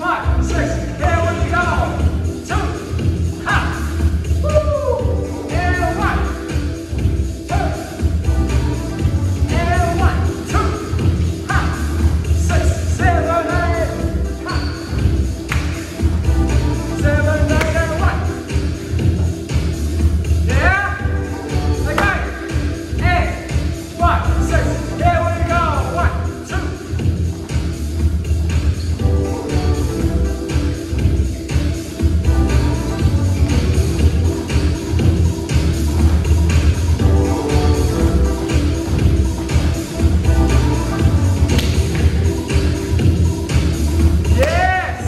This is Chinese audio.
快。